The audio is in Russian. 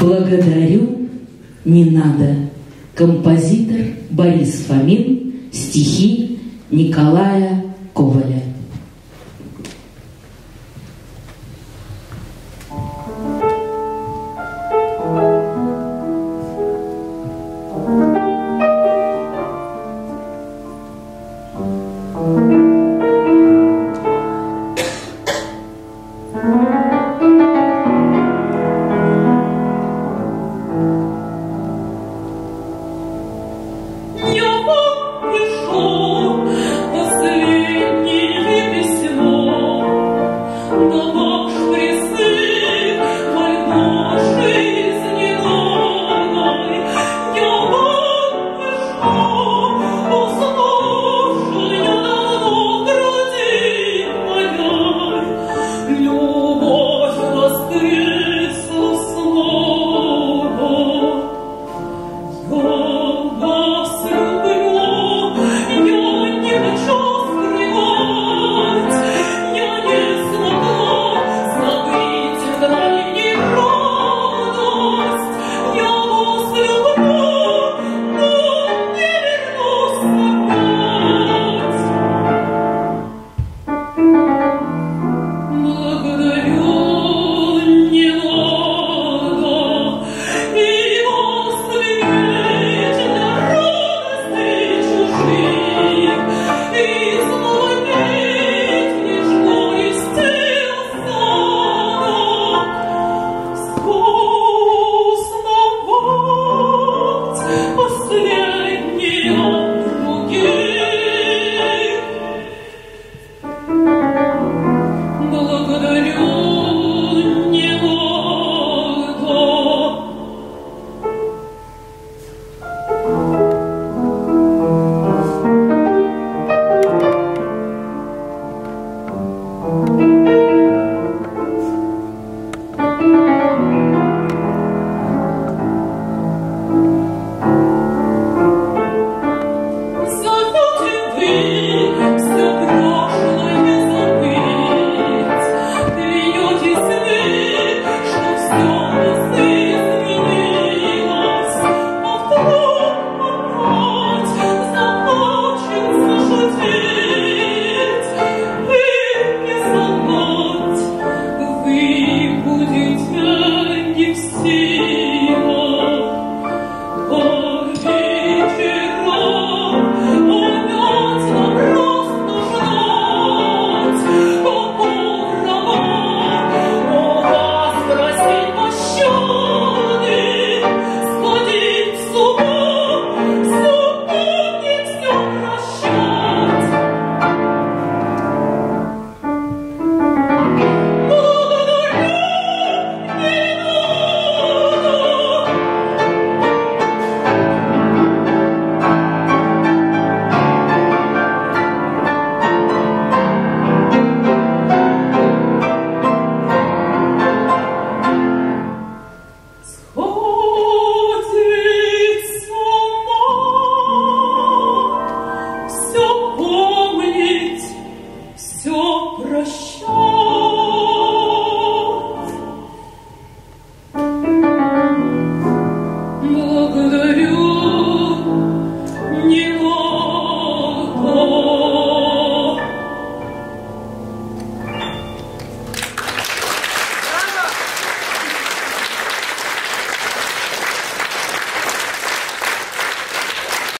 Благодарю, не надо. Композитор Борис Фомин, стихи Николая Коваля.